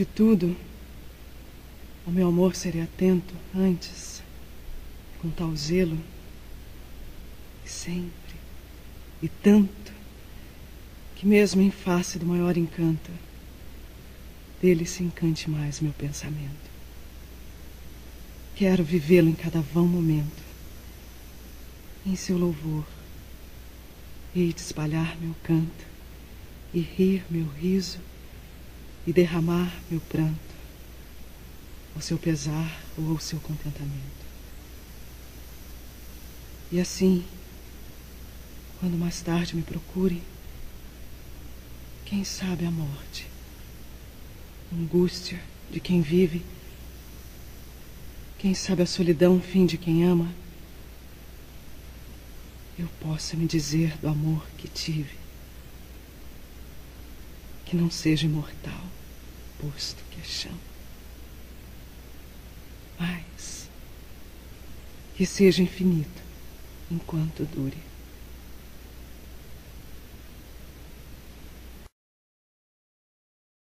de tudo, o meu amor seria atento antes, com tal zelo, e sempre, e tanto, que mesmo em face do maior encanto, dele se encante mais meu pensamento. Quero vivê-lo em cada vão momento, em seu louvor, hei de espalhar meu canto, e rir meu riso, e derramar meu pranto ao seu pesar ou ao seu contentamento. E assim, quando mais tarde me procure, quem sabe a morte, angústia de quem vive, quem sabe a solidão, fim de quem ama, eu possa me dizer do amor que tive, que não seja imortal, posto que é chão mas que seja infinito enquanto dure.